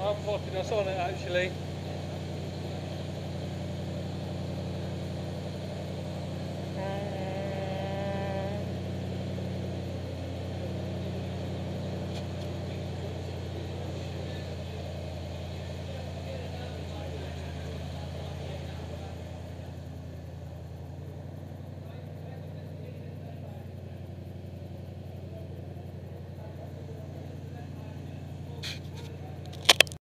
I'm working us on it actually.